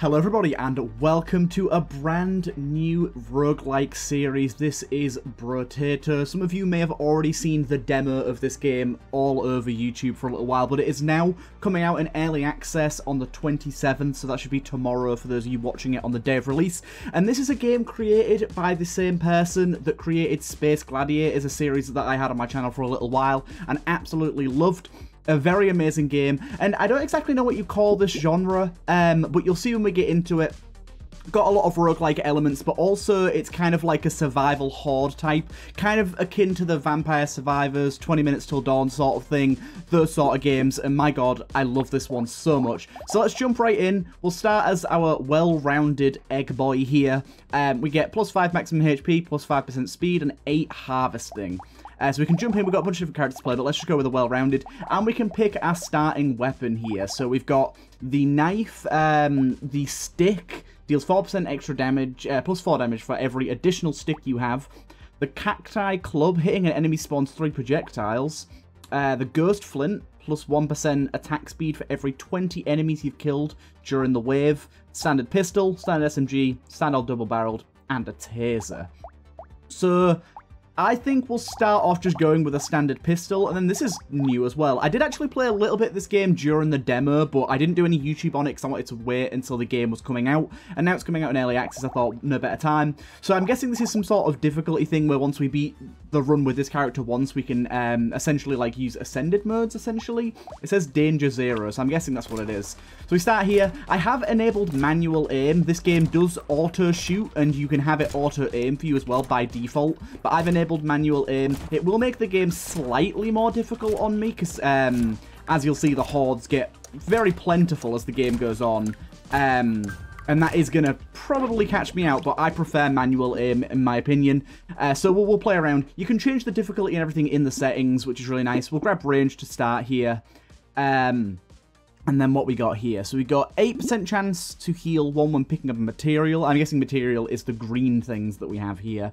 Hello everybody and welcome to a brand new roguelike series. This is Brotato. Some of you may have already seen the demo of this game all over YouTube for a little while, but it is now coming out in early access on the 27th, so that should be tomorrow for those of you watching it on the day of release. And this is a game created by the same person that created Space Gladiators, a series that I had on my channel for a little while and absolutely loved a very amazing game. And I don't exactly know what you call this genre, um, but you'll see when we get into it got a lot of roguelike elements, but also it's kind of like a survival horde type, kind of akin to the Vampire Survivors, 20 Minutes Till Dawn sort of thing, those sort of games, and my god, I love this one so much. So let's jump right in. We'll start as our well-rounded egg boy here. Um, we get plus 5 maximum HP, plus 5% speed, and 8 harvesting. Uh, so we can jump in, we've got a bunch of different characters to play, but let's just go with a well-rounded. And we can pick our starting weapon here. So we've got the knife, um, the stick, deals 4% extra damage, uh, plus 4 damage for every additional stick you have. The cacti club, hitting an enemy spawns 3 projectiles. Uh, the ghost flint, plus 1 attack speed for every 20 enemies you've killed during the wave. Standard pistol, standard SMG, standard double-barreled, and a taser. So I think we'll start off just going with a standard pistol, and then this is new as well. I did actually play a little bit of this game during the demo, but I didn't do any YouTube on it because I wanted to wait until the game was coming out, and now it's coming out in early access, I thought no better time. So I'm guessing this is some sort of difficulty thing where once we beat the run with this character once, we can um, essentially like use ascended modes, essentially. It says danger zero, so I'm guessing that's what it is. So we start here. I have enabled manual aim. This game does auto shoot, and you can have it auto aim for you as well by default, but I've enabled manual aim. It will make the game slightly more difficult on me, because um, as you'll see, the hordes get very plentiful as the game goes on. Um, and that is going to probably catch me out, but I prefer manual aim, in my opinion. Uh, so we'll, we'll play around. You can change the difficulty and everything in the settings, which is really nice. We'll grab range to start here. Um, and then what we got here. So we got 8% chance to heal one when picking up a material. I'm guessing material is the green things that we have here.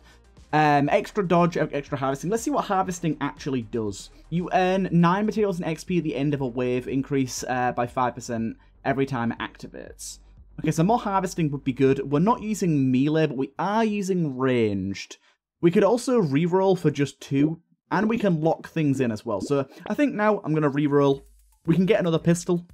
Um, extra dodge, extra harvesting. Let's see what harvesting actually does. You earn 9 materials and XP at the end of a wave, increase uh, by 5% every time it activates. Okay, so more harvesting would be good. We're not using melee, but we are using ranged. We could also reroll for just 2, and we can lock things in as well. So I think now I'm going to reroll. We can get another pistol.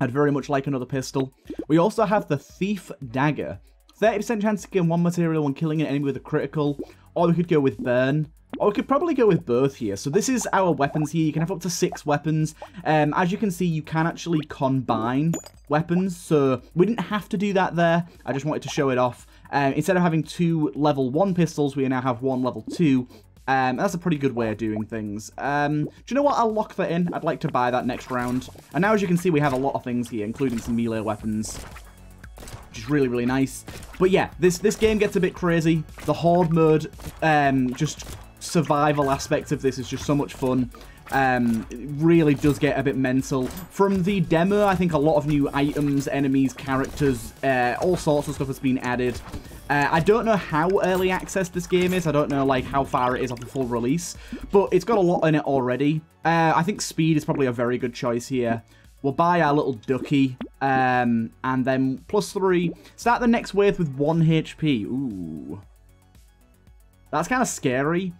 I'd very much like another pistol. We also have the Thief Dagger. 30% chance to gain one material when killing an enemy with a critical, or we could go with burn. Or we could probably go with both here. So this is our weapons here. You can have up to six weapons. Um, as you can see, you can actually combine weapons. So we didn't have to do that there. I just wanted to show it off. Um, instead of having two level 1 pistols, we now have one level 2. Um, that's a pretty good way of doing things. Um, do you know what? I'll lock that in. I'd like to buy that next round. And now, as you can see, we have a lot of things here, including some melee weapons which is really, really nice. But yeah, this, this game gets a bit crazy. The Horde mode, um, just survival aspect of this is just so much fun. Um, really does get a bit mental. From the demo, I think a lot of new items, enemies, characters, uh, all sorts of stuff has been added. Uh, I don't know how early access this game is. I don't know like how far it is off the full release, but it's got a lot in it already. Uh, I think speed is probably a very good choice here. We'll buy our little ducky. Um, and then plus three. Start the next wave with one HP. Ooh. That's kind of scary.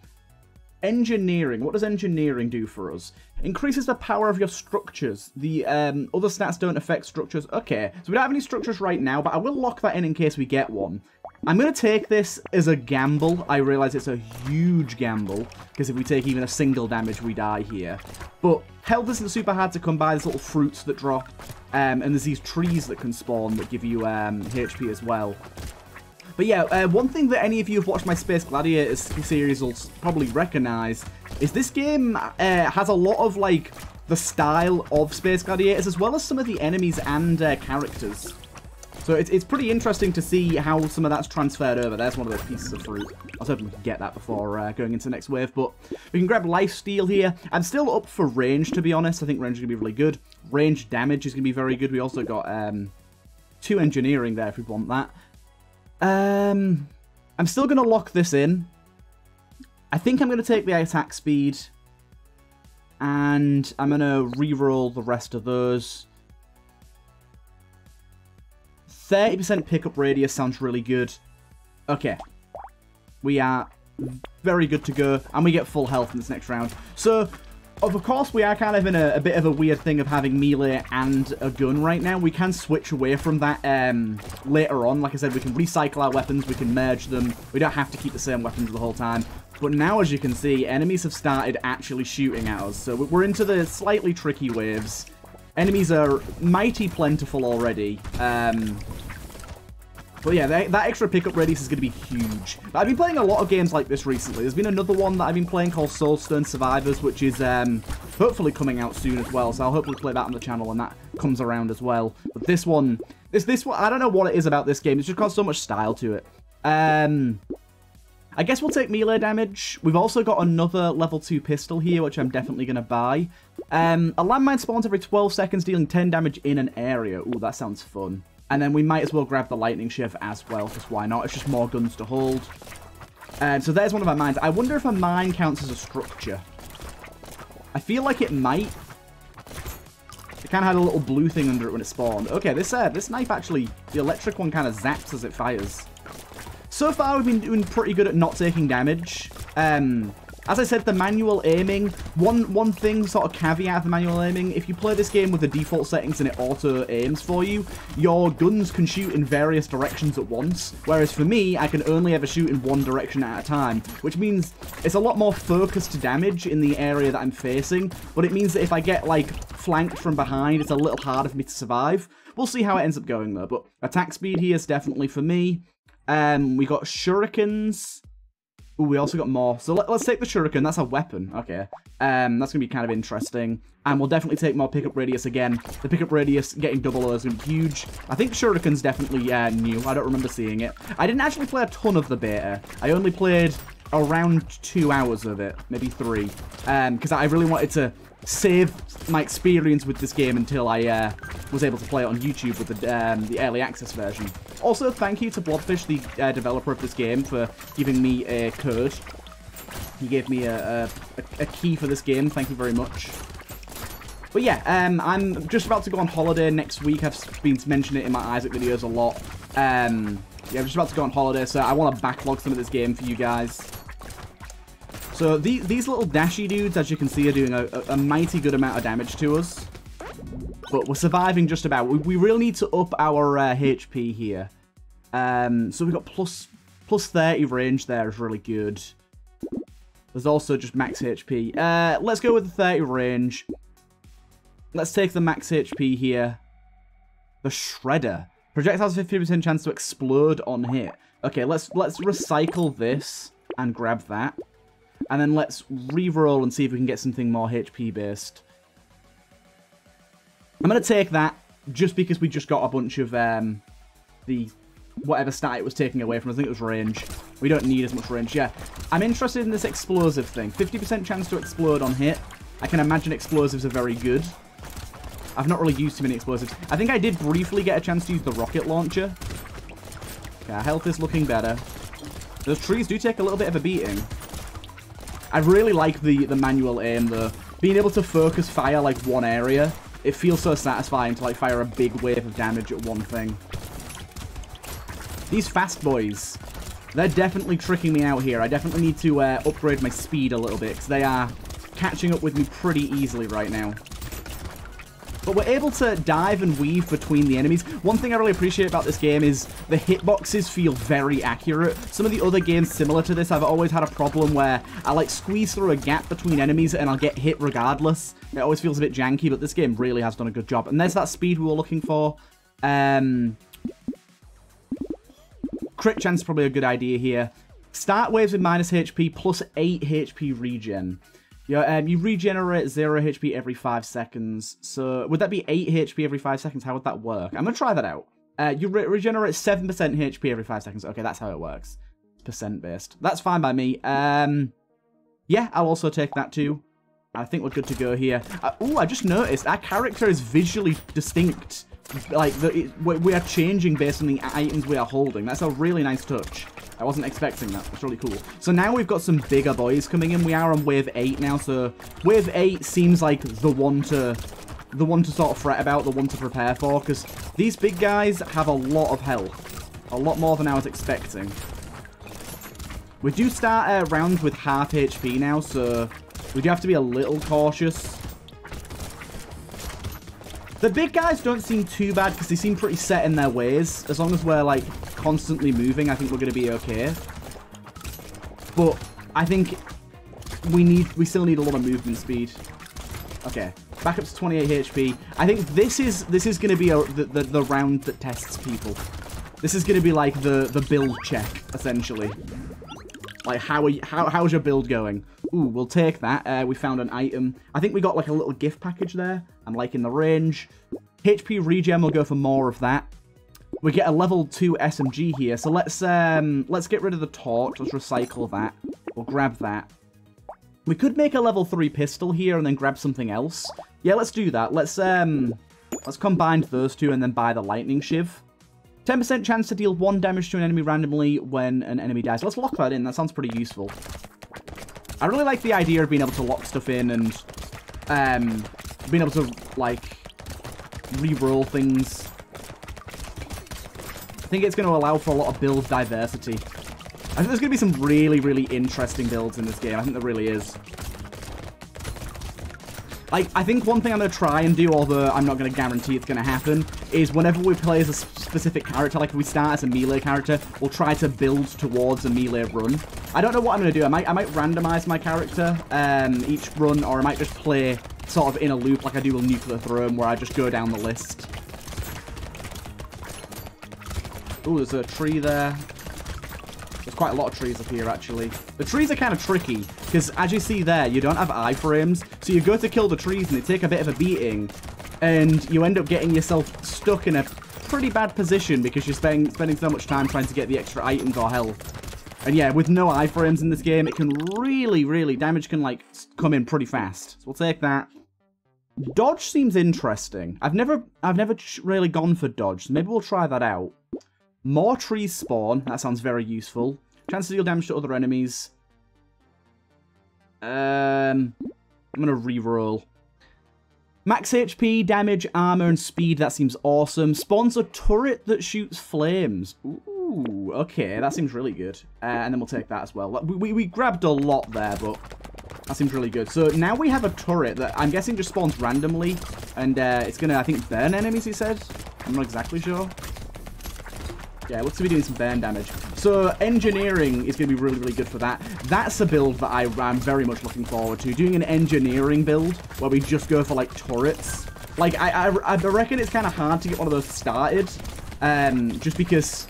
Engineering. What does engineering do for us? Increases the power of your structures. The um, other stats don't affect structures. Okay, so we don't have any structures right now, but I will lock that in in case we get one. I'm going to take this as a gamble. I realize it's a huge gamble, because if we take even a single damage, we die here. But health isn't super hard to come by. There's little fruits that drop, um, and there's these trees that can spawn that give you um, HP as well. But yeah, uh, one thing that any of you who've watched my Space Gladiators series will probably recognize is this game uh, has a lot of, like, the style of Space Gladiators, as well as some of the enemies and uh, characters. So it's, it's pretty interesting to see how some of that's transferred over. There's one of those pieces of fruit. I was hoping we could get that before uh, going into the next wave, but we can grab life steal here. I'm still up for range, to be honest. I think range is going to be really good. Range damage is going to be very good. We also got um, two engineering there if we want that. Um, I'm still going to lock this in. I think I'm going to take the attack speed, and I'm going to re-roll the rest of those. 30% pickup radius sounds really good. Okay. We are very good to go, and we get full health in this next round. So, of course, we are kind of in a, a, bit of a weird thing of having melee and a gun right now. We can switch away from that um, later on. Like I said, we can recycle our weapons, we can merge them. We don't have to keep the same weapons the whole time. But now, as you can see, enemies have started actually shooting at us. So we're into the slightly tricky waves. Enemies are mighty plentiful already. Um, but yeah, that, that extra pickup radius is going to be huge. I've been playing a lot of games like this recently. There's been another one that I've been playing called Soulstone Survivors, which is um, hopefully coming out soon as well. So I'll hopefully play that on the channel when that comes around as well. But this one, this this one, I don't know what it is about this game. It's just got so much style to it. Um, I guess we'll take melee damage. We've also got another level 2 pistol here, which I'm definitely going to buy. Um, a landmine spawns every 12 seconds, dealing 10 damage in an area. Ooh, that sounds fun. And then we might as well grab the lightning shiv as well, because why not? It's just more guns to hold. And so there's one of our mines. I wonder if a mine counts as a structure. I feel like it might. It kind of had a little blue thing under it when it spawned. Okay, this uh, this knife actually, the electric one kind of zaps as it fires. So far, we've been doing pretty good at not taking damage. Um, as I said, the manual aiming, one one thing, sort of caveat of the manual aiming, if you play this game with the default settings and it auto aims for you, your guns can shoot in various directions at once, whereas for me, I can only ever shoot in one direction at a time, which means it's a lot more focused damage in the area that I'm facing, but it means that if I get, like, flanked from behind, it's a little harder for me to survive. We'll see how it ends up going, though, but attack speed here is definitely for me. Um, we got shurikens, Ooh, we also got more. So let, us take the shuriken. That's a weapon. Okay. Um, that's going to be kind of interesting. And we'll definitely take more pickup radius again. The pickup radius getting double O is going to be huge. I think shuriken's definitely uh, new. I don't remember seeing it. I didn't actually play a ton of the beta. I only played around two hours of it. Maybe three. Um, because I really wanted to save my experience with this game until I uh, was able to play it on YouTube with the, um, the early access version. Also, thank you to Blobfish, the uh, developer of this game, for giving me a code. He gave me a, a, a, key for this game. Thank you very much. But yeah, um, I'm just about to go on holiday next week. I've been mentioning it in my Isaac videos a lot. Um, yeah, I'm just about to go on holiday, so I want to backlog some of this game for you guys. So the, these little dashy dudes, as you can see, are doing a, a, mighty good amount of damage to us. But we're surviving just about. We, we really need to up our uh, HP here. Um, so we've got plus, plus 30 range there is really good. There's also just max HP. Uh, let's go with the 30 range. Let's take the max HP here. The Shredder. Projectiles 50% chance to explode on hit. Okay, let's let's recycle this and grab that. And then let's re-roll and see if we can get something more HP based. I'm going to take that just because we just got a bunch of um, the whatever stat it was taking away from us. I think it was range. We don't need as much range. Yeah, I'm interested in this explosive thing. 50% chance to explode on hit. I can imagine explosives are very good. I've not really used too many explosives. I think I did briefly get a chance to use the rocket launcher. Okay, our health is looking better. Those trees do take a little bit of a beating. I really like the, the manual aim, though. Being able to focus fire, like, one area, it feels so satisfying to, like, fire a big wave of damage at one thing. These fast boys, they're definitely tricking me out here. I definitely need to uh, upgrade my speed a little bit, because they are catching up with me pretty easily right now. But we're able to dive and weave between the enemies. One thing I really appreciate about this game is the hitboxes feel very accurate. Some of the other games similar to this, I've always had a problem where I like squeeze through a gap between enemies and I'll get hit regardless. It always feels a bit janky, but this game really has done a good job. And there's that speed we were looking for. Um, crit chance is probably a good idea here. Start waves with minus HP plus 8 HP regen. Yeah, um, you regenerate 0 HP every 5 seconds. So, would that be 8 HP every 5 seconds? How would that work? I'm to try that out. Uh, you re regenerate 7% HP every 5 seconds. Okay, that's how it works. Percent based. That's fine by me. Um, yeah, I'll also take that too. I think we're good to go here. Uh, oh, I just noticed our character is visually distinct. Like, the, it, we are changing based on the items we are holding. That's a really nice touch. I wasn't expecting that. That's really cool. So now we've got some bigger boys coming in. We are on wave 8 now, so wave 8 seems like the one to the one to sort of fret about, the one to prepare for, because these big guys have a lot of health. A lot more than I was expecting. We do start uh, rounds with half HP now, so we do have to be a little cautious. The big guys don't seem too bad because they seem pretty set in their ways. As long as we're, like, constantly moving, I think we're going to be okay. But I think we need we still need a lot of movement speed. Okay, back up to 28 HP. I think this is this is going to be a, the, the, the round that tests people. This is going to be like the the build check essentially. Like how are you, how how's your build going? Ooh, we'll take that. Uh, we found an item. I think we got like a little gift package there. I'm liking the range. HP regen, we'll go for more of that. We get a level 2 SMG here, so let's um let's get rid of the torch. Let's recycle that. We'll grab that. We could make a level 3 pistol here and then grab something else. Yeah, let's do that. Let's um let's combine those two and then buy the lightning shiv. 10% chance to deal 1 damage to an enemy randomly when an enemy dies. Let's lock that in. That sounds pretty useful. I really like the idea of being able to lock stuff in and um, being able to, like, re-roll things. I think it's going to allow for a lot of build diversity. I think there's going to be some really, really interesting builds in this game. I think there really is. Like, I think one thing I'm going to try and do, although I'm not going to guarantee it's going to happen, is whenever we play as a specific character, like if we start as a melee character, we'll try to build towards a melee run. I don't know what I'm going to do. I might I might randomize my character um, each run, or I might just play sort of in a loop like I do with Nuclear Throne, where I just go down the list. Oh, there's a tree there. There's quite a lot of trees up here, actually. The trees are kind of tricky, because as you see there, you don't have iframes, so you go to kill the trees and they take a bit of a beating, and you end up getting yourself stuck in a pretty bad position because you're spending, spending so much time trying to get the extra items or health. And yeah, with no iframes in this game, it can really, really, damage can, like, come in pretty fast. So we'll take that. Dodge seems interesting. I've never, I've never really gone for dodge, so maybe we'll try that out. More trees spawn. That sounds very useful. Chance to deal damage to other enemies. Um, I'm going to re-roll. Max HP, damage, armor, and speed. That seems awesome. Spawns a turret that shoots flames. Ooh, okay. That seems really good. Uh, and then we'll take that as well. We, we, we grabbed a lot there, but that seems really good. So now we have a turret that I'm guessing just spawns randomly. And uh, it's going to, I think, burn enemies, he said. I'm not exactly sure. Yeah, looks to be doing some burn damage. So engineering is going to be really, really good for that. That's a build that I, am very much looking forward to. Doing an engineering build where we just go for, like, turrets. Like, I, I, I reckon it's kind of hard to get one of those started. Um, just because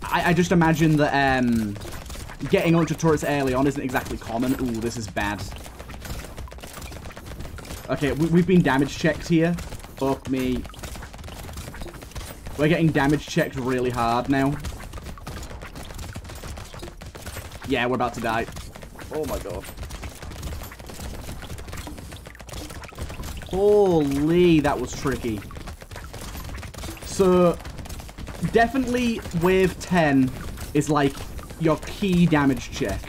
I, I just imagine that um, getting onto turrets early on isn't exactly common. Ooh, this is bad. Okay, we, we've been damage checked here. Fuck me. We're getting damage checked really hard now. Yeah, we're about to die. Oh my god. Holy, that was tricky. So, definitely wave 10 is like your key damage check.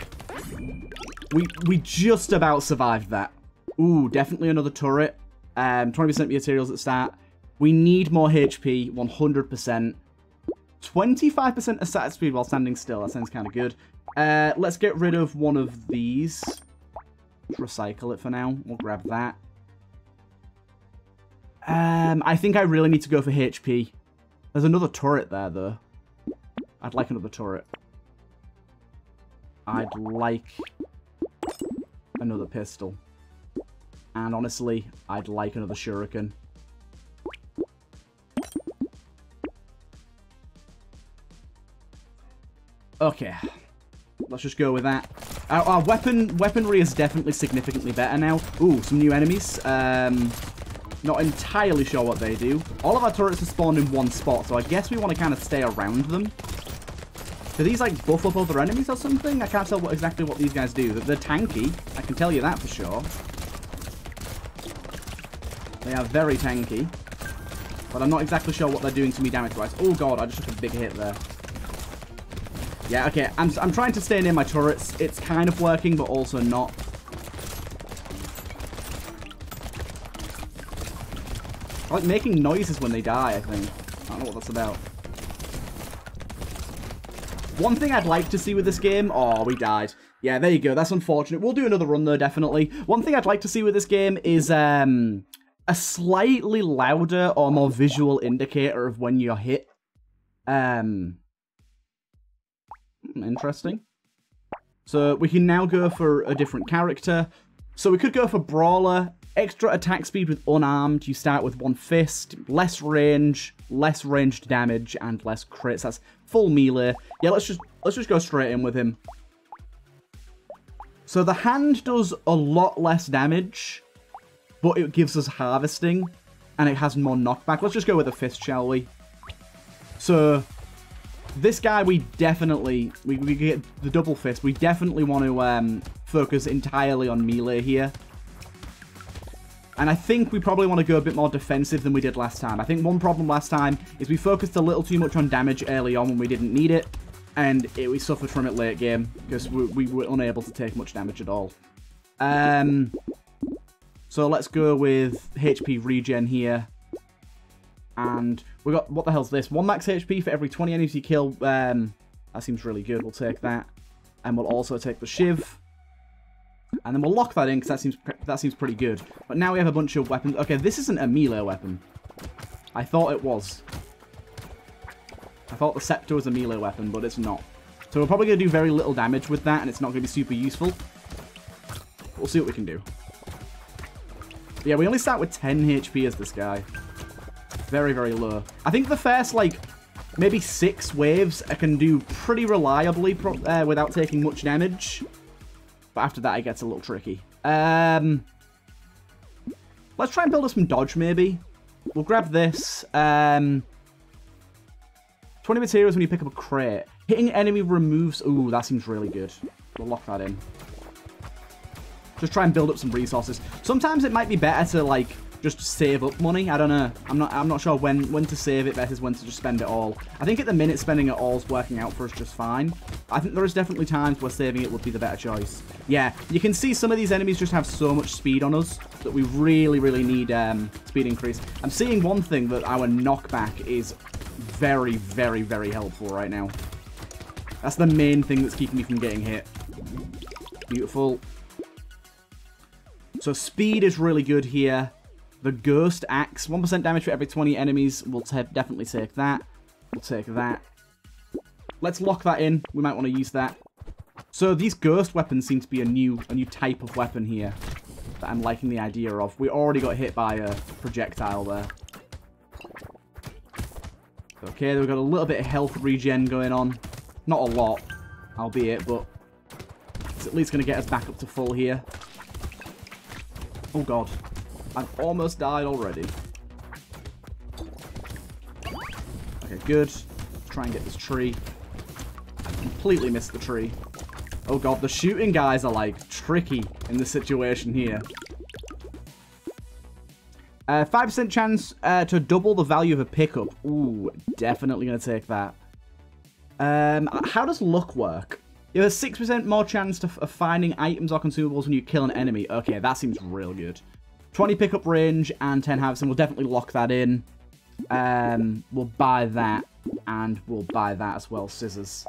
We we just about survived that. Ooh, definitely another turret. Um, 20% materials at start. We need more HP, 100%. 25% attack speed while standing still. That sounds kind of good. Uh, let's get rid of one of these. recycle it for now. We'll grab that. Um, I think I really need to go for HP. There's another turret there, though. I'd like another turret. I'd like another pistol. And honestly, I'd like another shuriken. Okay. Let's just go with that. Our, our, weapon weaponry is definitely significantly better now. Ooh, some new enemies. Um, not entirely sure what they do. All of our turrets are spawned in one spot, so I guess we want to kind of stay around them. Do these, like, buff up other enemies or something? I can't tell what, exactly what these guys do. They're tanky. I can tell you that for sure. They are very tanky. But I'm not exactly sure what they're doing to me damage-wise. Oh, God, I just took a big hit there. Yeah, okay. I'm, I'm trying to stay near my turrets. It's kind of working, but also not. like making noises when they die, I think. I don't know what that's about. One thing I'd like to see with this game... Oh, we died. Yeah, there you go. That's unfortunate. We'll do another run, though, definitely. One thing I'd like to see with this game is um, a slightly louder or more visual indicator of when you're hit. Um, interesting. So we can now go for a different character. So we could go for Brawler, extra attack speed with unarmed. You start with one fist, less range, less ranged damage, and less crits. That's full melee. Yeah, let's just let's just go straight in with him. So the hand does a lot less damage, but it gives us harvesting, and it has more knockback. Let's just go with a fist, shall we? So this guy, we definitely, we, we get the double fist. We definitely want to um, focus entirely on melee here. And I think we probably want to go a bit more defensive than we did last time. I think one problem last time is we focused a little too much on damage early on when we didn't need it. And it, we suffered from it late game because we, we were unable to take much damage at all. Um, so let's go with HP regen here. And we got, what the hell's this? One max HP for every 20 enemies you kill. Um, that seems really good. We'll take that. And we'll also take the Shiv. And then we'll lock that in because that seems that seems pretty good. But now we have a bunch of weapons. Okay, this isn't a melee weapon. I thought it was. I thought the Scepter was a melee weapon, but it's not. So we're probably going to do very little damage with that, and it's not going to be super useful. We'll see what we can do. But yeah, we only start with 10 HP as this guy. Very, very low. I think the first, like, maybe six waves I can do pretty reliably uh, without taking much damage. But after that, it gets a little tricky. Um, let's try and build us some dodge, maybe. We'll grab this. Um, 20 materials when you pick up a crate. Hitting enemy removes... Ooh, that seems really good. We'll lock that in. Just try and build up some resources. Sometimes it might be better to, like, just save up money. I don't know. I'm not I'm not sure when when to save it versus when to just spend it all. I think at the minute spending it all is working out for us just fine. I think there is definitely times where saving it would be the better choice. Yeah, you can see some of these enemies just have so much speed on us that we really, really need um, speed increase. I'm seeing one thing that our knockback is very, very, very helpful right now. That's the main thing that's keeping me from getting hit. Beautiful. So speed is really good here. The Ghost Axe, 1% damage for every 20 enemies. We'll definitely take that. We'll take that. Let's lock that in. We might want to use that. So these ghost weapons seem to be a new a new type of weapon here that I'm liking the idea of. We already got hit by a projectile there. Okay, we've got a little bit of health regen going on. Not a lot, albeit, but it's at least going to get us back up to full here. Oh god. I've almost died already. Okay, good. Try and get this tree. I completely missed the tree. Oh god, the shooting guys are, like, tricky in this situation here. 5% uh, chance uh, to double the value of a pickup. Ooh, definitely going to take that. Um, how does luck work? You have a 6% more chance of finding items or consumables when you kill an enemy. Okay, that seems real good. 20 pickup range and 10 harvesting. We'll definitely lock that in. Um, we'll buy that. And we'll buy that as well. Scissors.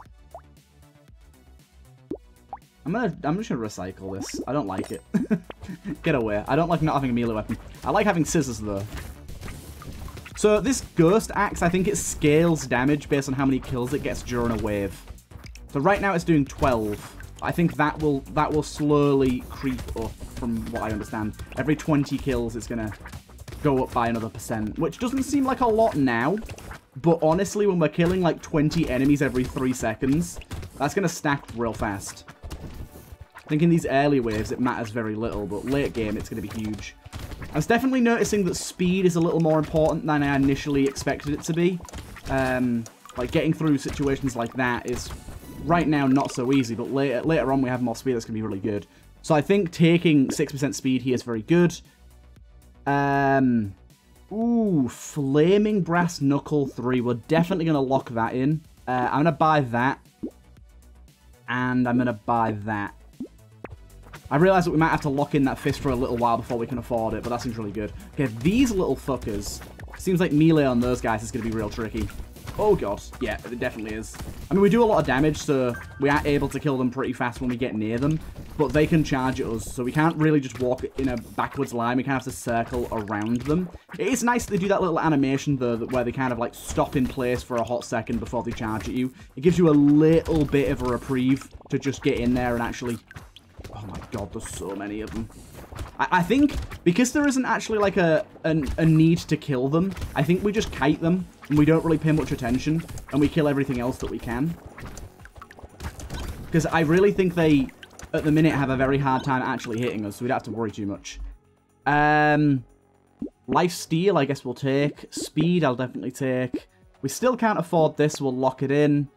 I'm gonna, I'm just gonna recycle this. I don't like it. Get away. I don't like not having a melee weapon. I like having scissors, though. So this Ghost Axe, I think it scales damage based on how many kills it gets during a wave. So right now it's doing 12. I think that will that will slowly creep up from what I understand. Every 20 kills it's going to go up by another percent, which doesn't seem like a lot now. But honestly, when we're killing like 20 enemies every 3 seconds, that's going to stack real fast. I think in these early waves it matters very little, but late game it's going to be huge. I was definitely noticing that speed is a little more important than I initially expected it to be. Um, like getting through situations like that is right now not so easy, but later, later on we have more speed that's going to be really good. So I think taking 6% speed here is very good. Um, ooh, Flaming Brass Knuckle 3. We're definitely going to lock that in. Uh, I'm going to buy that. And I'm going to buy that. I realize that we might have to lock in that fist for a little while before we can afford it, but that seems really good. Okay, these little fuckers. Seems like melee on those guys is going to be real tricky. Oh god, yeah, it definitely is. I mean, we do a lot of damage, so we are able to kill them pretty fast when we get near them, but they can charge at us, so we can't really just walk in a backwards line. We kind of have to circle around them. It is nice they do that little animation, though, where they kind of, like, stop in place for a hot second before they charge at you. It gives you a little bit of a reprieve to just get in there and actually... Oh my god, there's so many of them. I, think because there isn't actually like a, a, a need to kill them, I think we just kite them and we don't really pay much attention and we kill everything else that we can. Because I really think they, at the minute, have a very hard time actually hitting us, so we don't have to worry too much. Um, life steal, I guess we'll take. Speed, I'll definitely take. We still can't afford this, we'll lock it in.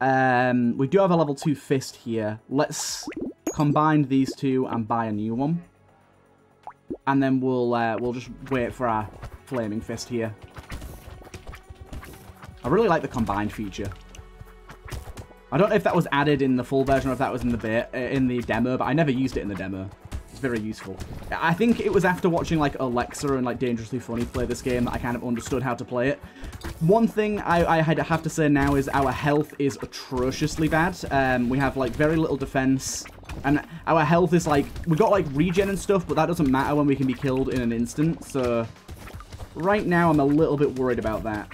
Um, we do have a level 2 fist here. Let's combine these two and buy a new one. And then we'll uh, we'll just wait for our flaming fist here. I really like the combined feature. I don't know if that was added in the full version or if that was in the bit, uh, in the demo, but I never used it in the demo. It's very useful. I think it was after watching like Alexa and like Dangerously Funny play this game that I kind of understood how to play it. One thing I, I have to say now is our health is atrociously bad. Um, we have like very little defense. And our health is like, we got like regen and stuff, but that doesn't matter when we can be killed in an instant. So right now I'm a little bit worried about that.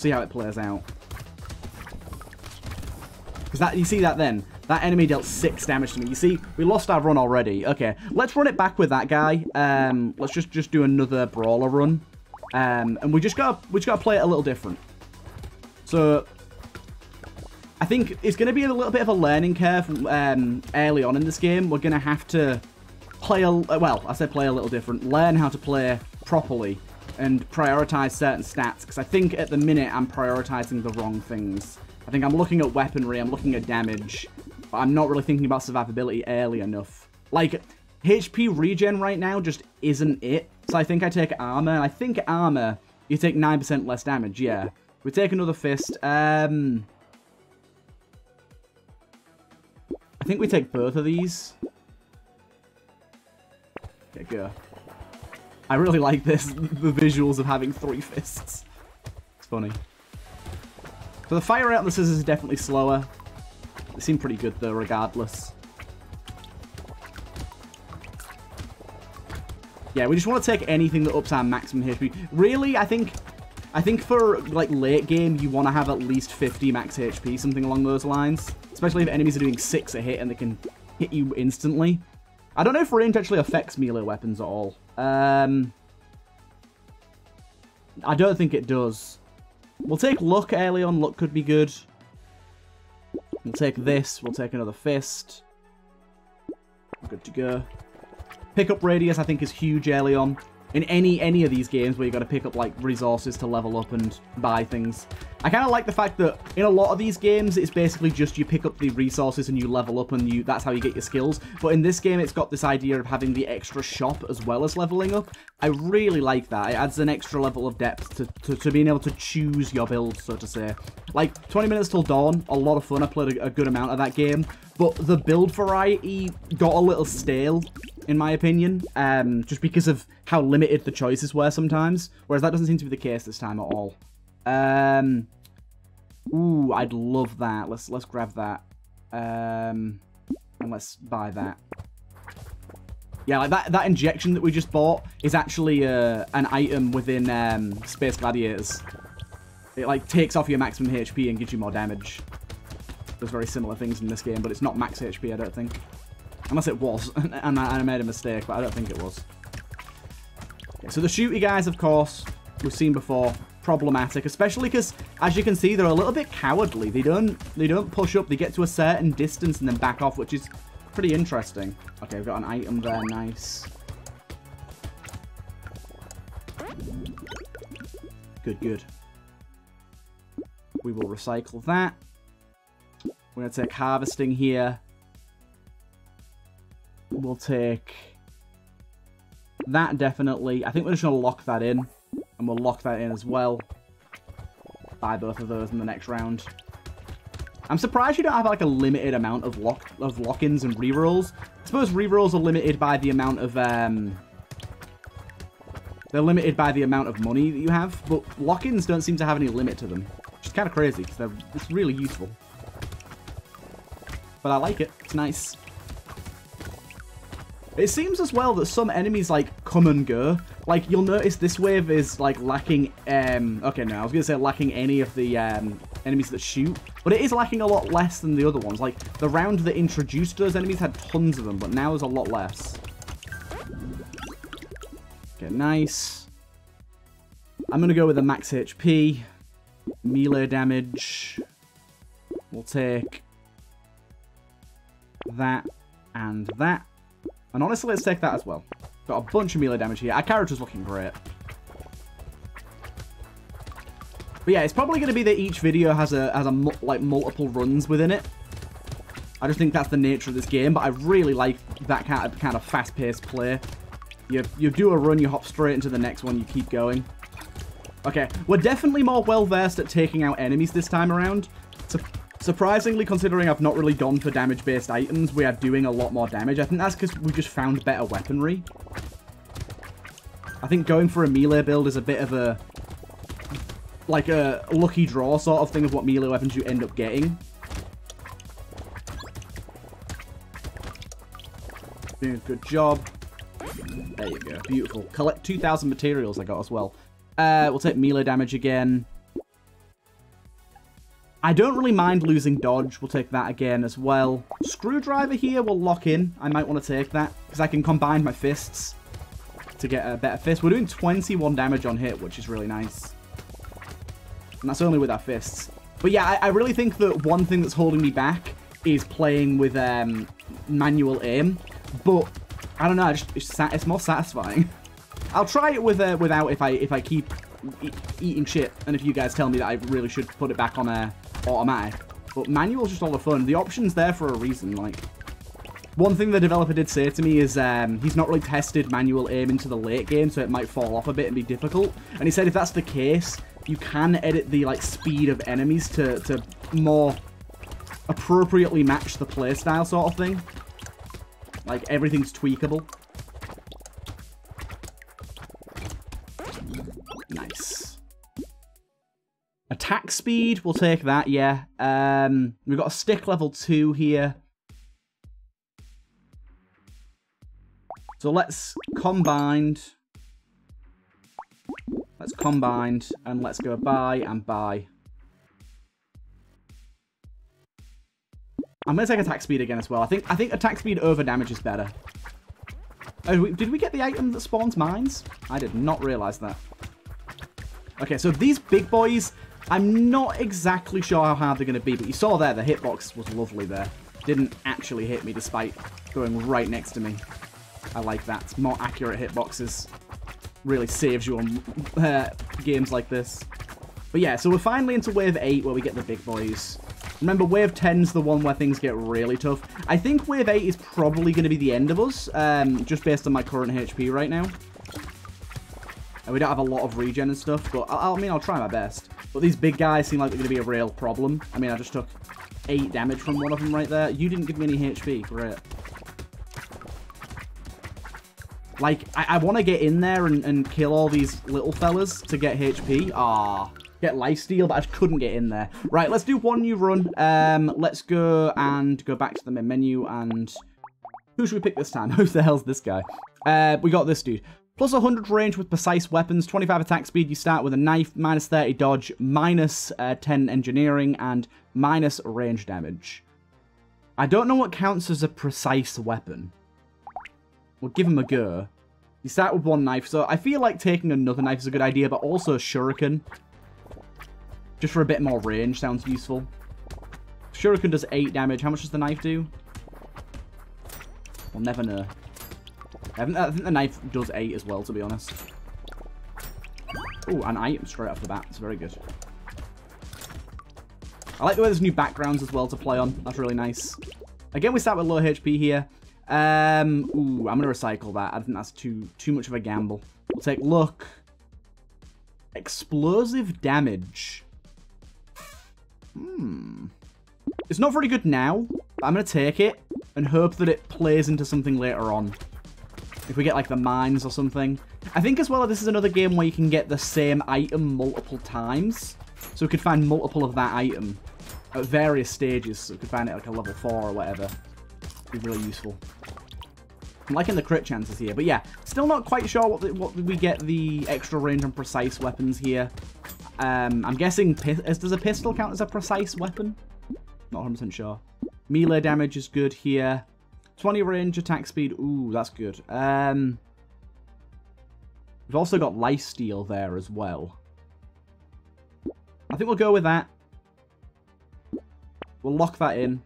See how it plays out. Because that, you see that then? That enemy dealt six damage to me. You see, we lost our run already. Okay, let's run it back with that guy. Um, let's just just do another brawler run. Um, and we just got we just got to play it a little different. So I think it's going to be a little bit of a learning curve um, early on in this game. We're going to have to play a... Well, I said play a little different. Learn how to play properly and prioritize certain stats. Because I think at the minute I'm prioritizing the wrong things. I think I'm looking at weaponry, I'm looking at damage. But I'm not really thinking about survivability early enough. Like, HP regen right now just isn't it. So I think I take armor. And I think armor, you take 9% less damage, yeah. We take another fist. Um... I think we take both of these. Okay, go. I really like this, the visuals of having three fists. It's funny. So the fire out on the scissors is definitely slower. They seem pretty good though, regardless. Yeah, we just want to take anything that ups our maximum HP. Really, I think I think for like late game, you want to have at least 50 max HP, something along those lines. Especially if enemies are doing 6 a hit and they can hit you instantly. I don't know if range actually affects melee weapons at all. Um, I don't think it does. We'll take luck early on. Luck could be good. We'll take this. We'll take another fist. Good to go. Pickup radius, I think, is huge early on in any any of these games where you got to pick up like resources to level up and buy things. I kind of like the fact that in a lot of these games it's basically just you pick up the resources and you level up and you that's how you get your skills. But in this game it's got this idea of having the extra shop as well as leveling up. I really like that. It adds an extra level of depth to, to, to being able to choose your build, so to say. Like 20 minutes till dawn, a lot of fun. I played a, a good amount of that game. But the build variety got a little stale in my opinion, um, just because of how limited the choices were sometimes. Whereas that doesn't seem to be the case this time at all. Um, ooh, I'd love that. Let's let's grab that. Um, and let's buy that. Yeah, like that, that injection that we just bought is actually uh, an item within um, Space Gladiators. It like takes off your maximum HP and gives you more damage. There's very similar things in this game, but it's not max HP, I don't think. Unless it was, and I, made a mistake, but I don't think it was. Okay, so the shooty guys, of course, we've seen before, problematic, especially because, as you can see, they're a little bit cowardly. They don't, they don't push up. They get to a certain distance and then back off, which is pretty interesting. Okay, we've got an item there. Nice. Good, good. We will recycle that. We're going to take harvesting here. We'll take that definitely. I think we're just going to lock that in. And we'll lock that in as well. Buy both of those in the next round. I'm surprised you don't have like a limited amount of lock of lock-ins and rerolls. I suppose rerolls are limited by the amount of um they're limited by the amount of money that you have, but lock-ins don't seem to have any limit to them. Which is kind of crazy because they're it's really useful. But I like it. It's nice. It seems as well that some enemies, like, come and go. Like, you'll notice this wave is, like, lacking, um... Okay, no, I was going to say lacking any of the, um, enemies that shoot. But it is lacking a lot less than the other ones. Like, the round that introduced those enemies had tons of them, but now there's a lot less. Okay, nice. I'm going to go with a max HP. Melee damage. We'll take that and that. And honestly, let's take that as well. Got a bunch of melee damage here. Our character's looking great. But yeah, it's probably going to be that each video has a has a like multiple runs within it. I just think that's the nature of this game, but I really like that kind of, kind of fast-paced play. You, you do a run, you hop straight into the next one, you keep going. Okay, we're definitely more well-versed at taking out enemies this time around. So Surprisingly, considering I've not really gone for damage-based items, we are doing a lot more damage. I think that's because we just found better weaponry. I think going for a melee build is a bit of a... Like a lucky draw sort of thing of what melee weapons you end up getting. Doing a good job. There you go. Beautiful. Collect 2,000 materials I got as well. Uh, we'll take melee damage again. I don't really mind losing dodge. We'll take that again as well. Screwdriver here will lock in. I might want to take that because I can combine my fists to get a better fist. We're doing 21 damage on hit, which is really nice. And that's only with our fists. But yeah, I, I really think that one thing that's holding me back is playing with um, manual aim. But I don't know, just, it's, it's more satisfying. I'll try it with uh, without if I if I keep e eating shit, and if you guys tell me that I really should put it back on a automatic. But manual's just all the fun. The option's there for a reason. Like, one thing the developer did say to me is um, he's not really tested manual aim into the late game, so it might fall off a bit and be difficult. And he said if that's the case, you can edit the like speed of enemies to, to more appropriately match the playstyle sort of thing. Like, everything's tweakable. Attack speed, we'll take that, yeah. Um, we've got a stick level 2 here. So let's combined. Let's combined and let's go buy and buy. I'm to take attack speed again as well. I think I think attack speed over damage is better. Oh, did we get the item that spawns mines? I did not realize that. Okay, so these big boys, I'm not exactly sure how hard they're going to be, but you saw there, the hitbox was lovely there. Didn't actually hit me despite going right next to me. I like that. More accurate hitboxes really saves you on uh, games like this. But yeah, so we're finally into Wave 8 where we get the big boys. Remember, Wave 10's the one where things get really tough. I think Wave 8 is probably going to be the end of us, um, just based on my current HP right now. And we don't have a lot of regen and stuff, but I, I mean, I'll try my best. But these big guys seem like they're going to be a real problem. I mean, I just took 8 damage from one of them right there. You didn't give me any HP. Great. Like, I, I want to get in there and, and kill all these little fellas to get HP. Ah, get lifesteal, but I just couldn't get in there. Right, let's do one new run. Um, let's go and go back to the main menu and... Who should we pick this time? Who the hell's this guy? Uh, we got this dude. Plus 100 range with precise weapons, 25 attack speed, you start with a knife, minus 30 dodge, minus, uh, 10 engineering, and minus range damage. I don't know what counts as a precise weapon. We'll give him a go. You start with one knife, so I feel like taking another knife is a good idea, but also a shuriken. Just for a bit more range sounds useful. Shuriken does 8 damage. How much does the knife do? We'll never know. I think, the knife does 8 as well, to be honest. Oh, an item straight off the bat. It's very good. I like the way there's new backgrounds as well to play on. That's really nice. Again, we start with low HP here. Um, ooh, I'm going to recycle that. I think that's too too much of a gamble. We'll take look. Explosive damage. Hmm. It's not very good now, but I'm going to take it and hope that it plays into something later on. If we get, like, the mines or something. I think, as well, this is another game where you can get the same item multiple times. So we could find multiple of that item at various stages. So we could find it, like, a level 4 or whatever. be really useful. I'm liking the crit chances here. But yeah, still not quite sure what, the, what we get the extra range and precise weapons here. Um, I'm guessing, does a pistol count as a precise weapon? Not 100% sure. Melee damage is good here. 20 range, attack speed. Ooh, that's good. Um, we've also got lifesteal there as well. I think we'll go with that. We'll lock that in.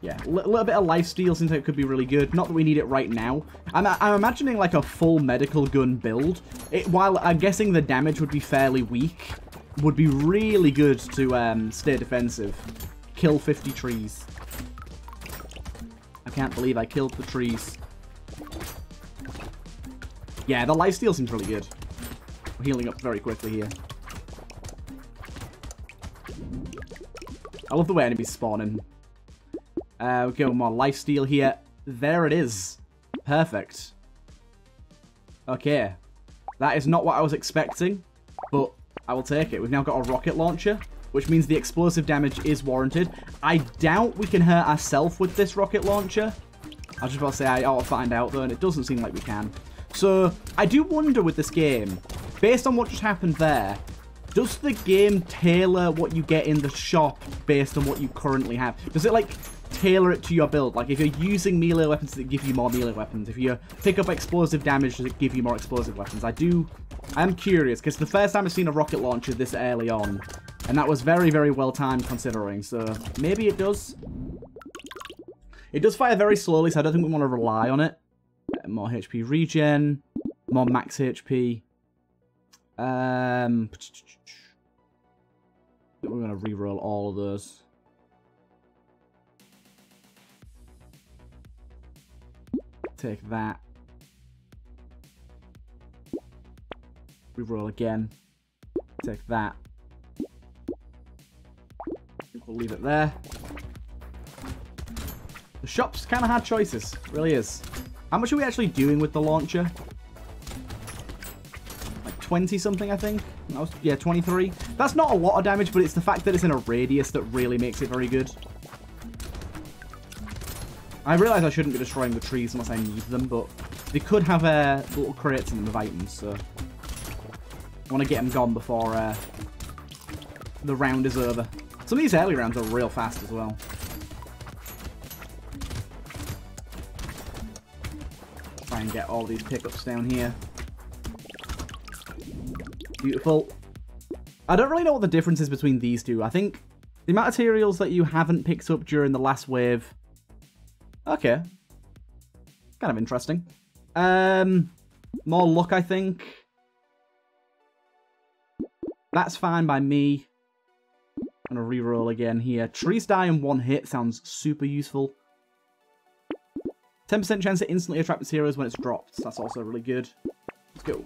Yeah, a little bit of lifesteal seems like it could be really good. Not that we need it right now. I'm, I'm imagining like a full medical gun build. It, while I'm guessing the damage would be fairly weak, would be really good to um, stay defensive. Kill 50 trees. I can't believe I killed the trees. Yeah, the lifesteal seems really good. We're healing up very quickly here. I love the way enemies spawn in. Uh, we go more lifesteal here. There it is. Perfect. Okay. That is not what I was expecting, but I will take it. We've now got a rocket launcher, which means the explosive damage is warranted. I doubt we can hurt ourselves with this rocket launcher. I was just about to say I ought to find out, though, and it doesn't seem like we can. So, I do wonder with this game, based on what just happened there, does the game tailor what you get in the shop based on what you currently have? Does it, like, tailor it to your build. Like, if you're using melee weapons, that give you more melee weapons. If you pick up explosive damage, does it give you more explosive weapons? I do... I'm curious, because the first time I've seen a rocket launcher this early on, and that was very, very well timed considering, so maybe it does. It does fire very slowly, so I don't think we want to rely on it. More HP regen, more max HP. Um, we're going to re-roll all of those. Take that. Reroll again. Take that. We'll leave it there. The shop's kind of hard choices. Really is. How much are we actually doing with the launcher? Like 20 something, I think? Yeah, 23. That's not a lot of damage, but it's the fact that it's in a radius that really makes it very good. I realise I shouldn't be destroying the trees unless I need them, but they could have uh, little crates in them of items, so... I want to get them gone before uh, the round is over. Some of these early rounds are real fast as well. Try and get all these pickups down here. Beautiful. I don't really know what the difference is between these two. I think the amount of materials that you haven't picked up during the last wave Okay. Kind of interesting. Um, more luck, I think. That's fine by me. I'm going to reroll again here. Trees die in one hit sounds super useful. 10% chance to instantly attract materials when it's dropped. That's also really good. Let's go.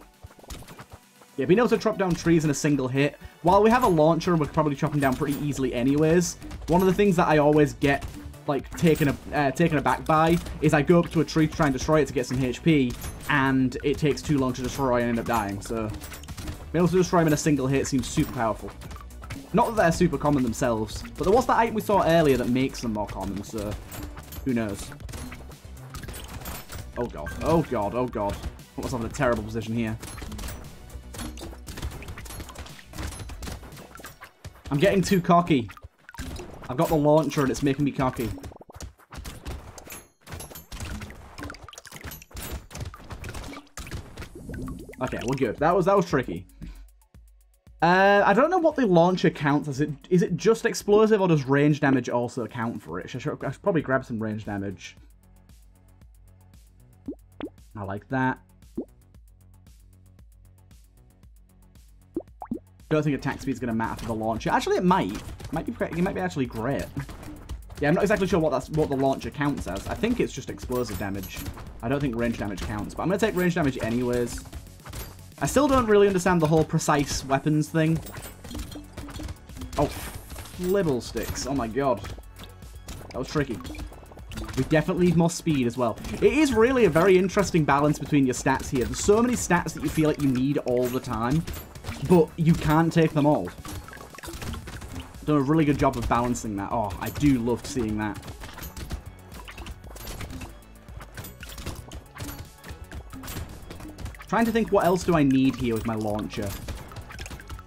Yeah, being able to chop down trees in a single hit. While we have a launcher, we're probably chopping down pretty easily anyways. One of the things that I always get like taken a uh, taken aback by is I go up to a tree to try and destroy it to get some HP, and it takes too long to destroy and end up dying. So being able to destroy them in a single hit seems super powerful. Not that they're super common themselves, but there was that item we saw earlier that makes them more common, so who knows. Oh god, oh god, oh god. Put myself in a terrible position here. I'm getting too cocky. I've got the launcher and it's making me cocky. Okay, we're good. That was that was tricky. Uh, I don't know what the launcher counts as. It is it just explosive or does range damage also count for it? I should, I should probably grab some range damage. I like that. don't think attack speed is going to matter for the launcher. Actually, it might. It might be. It might be actually great. Yeah, I'm not exactly sure what that's what the launcher counts as. I think it's just explosive damage. I don't think range damage counts, but I'm going to take range damage anyways. I still don't really understand the whole precise weapons thing. Oh, flibble sticks. Oh my god. That was tricky. We definitely need more speed as well. It is really a very interesting balance between your stats here. There's so many stats that you feel like you need all the time, but you can't take them all. Done a really good job of balancing that. Oh, I do love seeing that. Trying to think what else do I need here with my launcher.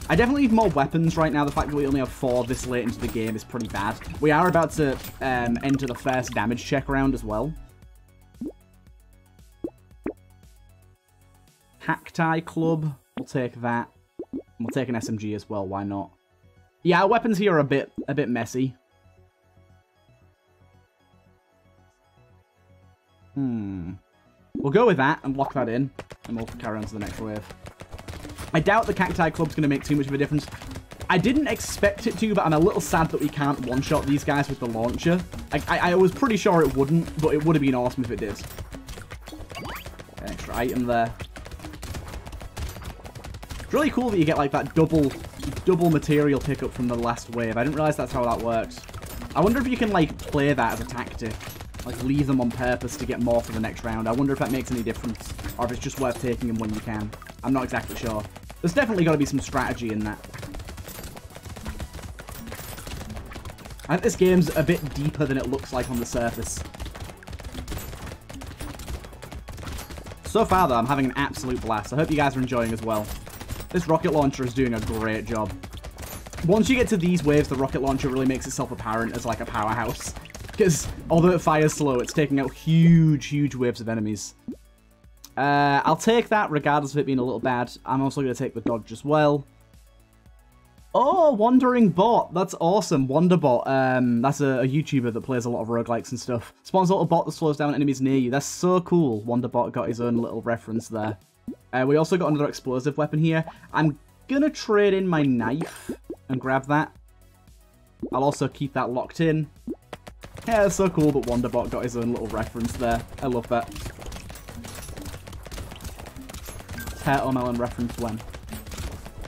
I definitely need more weapons right now. The fact that we only have four this late into the game is pretty bad. We are about to um, enter the first damage check round as well. Cacti Club. We'll take that. We'll take an SMG as well. Why not? Yeah, our weapons here are a bit a bit messy. Hmm. We'll go with that and lock that in, and we'll carry on to the next wave. I doubt the Cacti Club's going to make too much of a difference. I didn't expect it to, but I'm a little sad that we can't one-shot these guys with the launcher. I, I, I, was pretty sure it wouldn't, but it would have been awesome if it did. An Extra item there. It's really cool that you get like that double double material pickup from the last wave. I didn't realize that's how that works. I wonder if you can like play that as a tactic. Like, leave them on purpose to get more for the next round. I wonder if that makes any difference, or if it's just worth taking them when you can. I'm not exactly sure. There's definitely got to be some strategy in that. I think this game's a bit deeper than it looks like on the surface. So far, though, I'm having an absolute blast. I hope you guys are enjoying as well. This rocket launcher is doing a great job. Once you get to these waves, the rocket launcher really makes itself apparent as like a powerhouse. Because although it fires slow, it's taking out huge, huge waves of enemies. Uh, I'll take that regardless of it being a little bad. I'm also going to take the dodge as well. Oh, Wandering Bot. That's awesome. Wanderbot. Um, that's a, a, YouTuber that plays a lot of roguelikes and stuff. Spawns a little bot that slows down enemies near you. That's so cool. Wanderbot got his own little reference there. Uh, we also got another explosive weapon here. I'm going to trade in my knife and grab that. I'll also keep that locked in. Yeah, it's so cool that Wanderbot got his own little reference there. I love that. Turtle Melon reference when.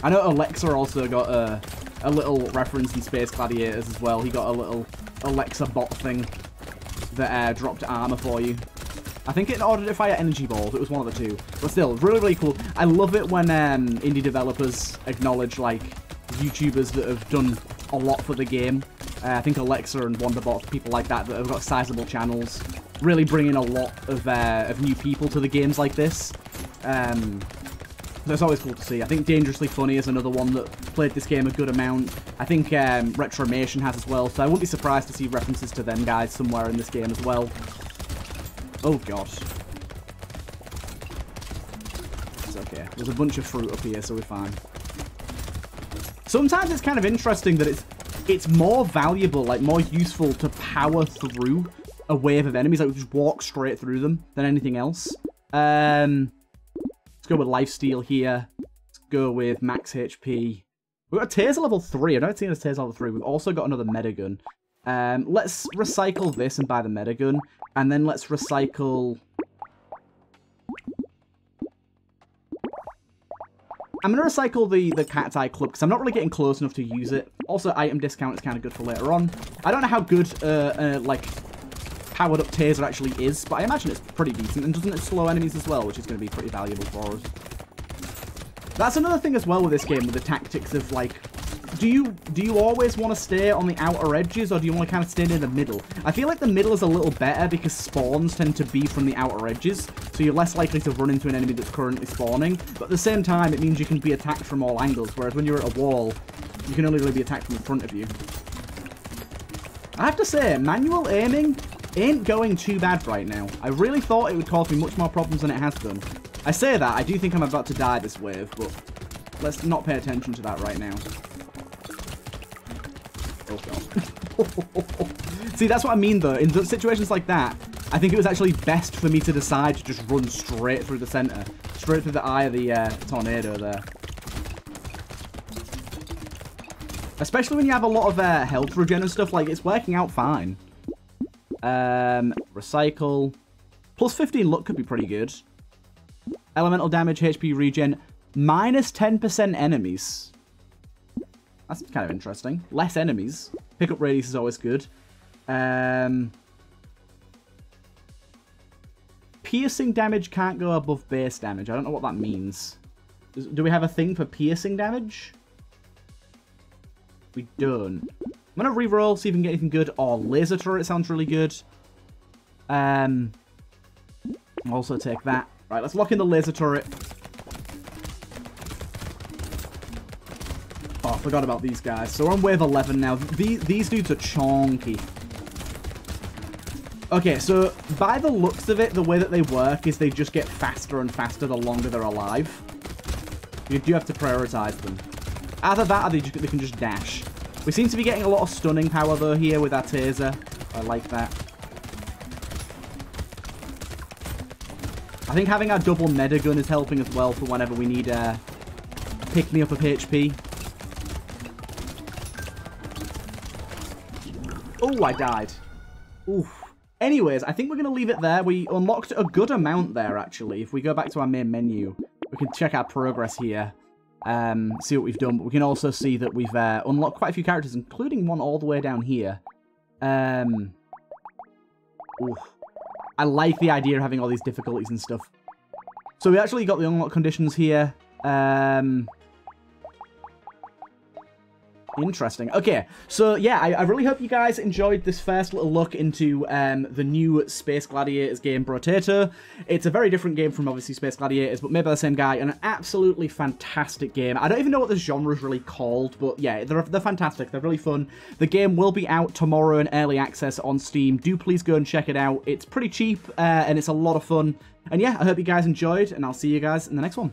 I know Alexa also got a, a little reference in Space Gladiators as well. He got a little Alexa bot thing that uh, dropped armor for you. I think it ordered to fire energy balls. It was one of the two. But still, really, really cool. I love it when um, indie developers acknowledge, like, YouTubers that have done a lot for the game uh, I think Alexa and Wanderbot, people like that that have got sizable channels, really bringing a lot of, uh, of new people to the games like this. Um, that's always cool to see. I think Dangerously Funny is another one that played this game a good amount. I think um, Retromation has as well, so I wouldn't be surprised to see references to them guys somewhere in this game as well. Oh god. It's okay. There's a bunch of fruit up here, so we're fine. Sometimes it's kind of interesting that it's it's more valuable, like more useful to power through a wave of enemies, like just walk straight through them than anything else. Um, let's go with lifesteal here. Let's go with max HP. We've got a Taser level 3. I don't see a Taser level 3. We've also got another Medigun. Um, let's recycle this and buy the Medigun. And then let's recycle I'm going to recycle the, the Cacti Club because I'm not really getting close enough to use it. Also, item discount is kind of good for later on. I don't know how good, uh, uh, like, powered up Taser actually is, but I imagine it's pretty decent. And doesn't it slow enemies as well, which is going to be pretty valuable for us. That's another thing as well with this game, with the tactics of, like, do you do you always want to stay on the outer edges or do you want to kind of stay near the middle? I feel like the middle is a little better because spawns tend to be from the outer edges, so you're less likely to run into an enemy that's currently spawning, but at the same time it means you can be attacked from all angles, whereas when you're at a wall, you can only really be attacked from in front of you. I have to say, manual aiming ain't going too bad right now. I really thought it would cause me much more problems than it has done. I say that, I do think I'm about to die this wave, but let's not pay attention to that right now. See, that's what I mean, though. In situations like that, I think it was actually best for me to decide to just run straight through the center. Straight through the eye of the uh, tornado there. Especially when you have a lot of uh, health regen and stuff, like, it's working out fine. Um, recycle. Plus 15 luck could be pretty good. Elemental damage, HP regen. Minus 10% enemies. That's kind of interesting. Less enemies. Pickup radius is always good. Um, piercing damage can't go above base damage. I don't know what that means. Do we have a thing for piercing damage? We don't. I'm going to re-roll, see if we can get anything good. Oh, laser turret sounds really good. Um, also take that. Right, let's lock in the laser turret. Oh, I forgot about these guys. So we're on wave 11 now. These, these dudes are chonky. Okay, so by the looks of it, the way that they work is they just get faster and faster the longer they're alive. You do have to prioritize them. Either that or they, just, they can just dash. We seem to be getting a lot of stunning power, though, here with our taser. I like that. I think having our double Medigun is helping as well for whenever we need uh, pick me up of HP. Oh, I died. Oof. Anyways, I think we're going to leave it there. We unlocked a good amount there, actually. If we go back to our main menu, we can check our progress here um, see what we've done. But we can also see that we've uh, unlocked quite a few characters, including one all the way down here. Um, oof. I like the idea of having all these difficulties and stuff. So we actually got the unlock conditions here. Um, Interesting. Okay, so yeah, I, I, really hope you guys enjoyed this first little look into um, the new Space Gladiators game, Brotato. It's a very different game from obviously Space Gladiators, but made by the same guy, and an absolutely fantastic game. I don't even know what this genre is really called, but yeah, they're, they're fantastic. They're really fun. The game will be out tomorrow in early access on Steam. Do please go and check it out. It's pretty cheap, uh, and it's a lot of fun. And yeah, I hope you guys enjoyed, and I'll see you guys in the next one.